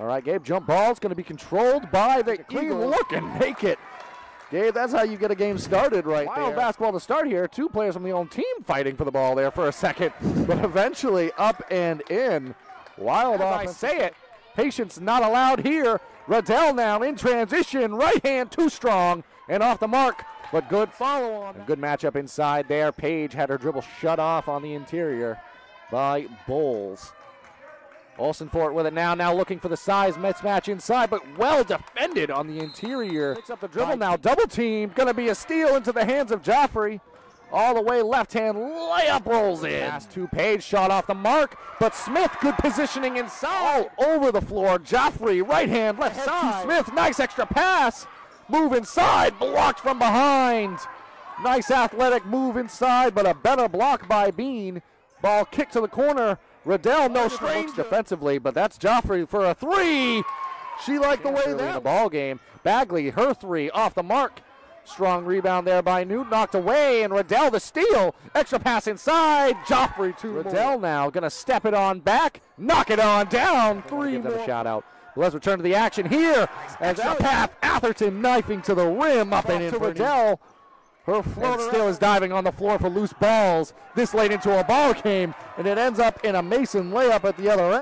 All right, Gabe, jump ball's going to be controlled by the Eagle. Look and make it. Gabe, that's how you get a game started right Wild there. basketball to start here. Two players from the own team fighting for the ball there for a second, but eventually up and in. Wild off. I say it. Patience not allowed here. Riddell now in transition. Right hand too strong and off the mark, but good follow on. Good matchup inside there. Page had her dribble shut off on the interior by Bowles. Olsen Fort with it now, now looking for the size mismatch inside, but well defended on the interior. Picks up the dribble now, double team, gonna be a steal into the hands of Joffrey. All the way left hand layup rolls in. Pass to Page, shot off the mark, but Smith good positioning inside. All over the floor. Joffrey, right hand, left side. To Smith, nice extra pass. Move inside, blocked from behind. Nice athletic move inside, but a better block by Bean. Ball kicked to the corner. Riddell, no stranger defensively, but that's Joffrey for a three. She liked the way that the ball game. Bagley, her three off the mark. Strong rebound there by Newt, knocked away, and Riddell the steal. Extra pass inside. Joffrey to Riddell now, gonna step it on back, knock it on down. Three. Give them a shout out. Let's return to the action here. Extra pass, Atherton knifing to the rim, up and in to Riddell. Her floater still is diving on the floor for loose balls. This late into a ball game, and it ends up in a Mason layup at the other end.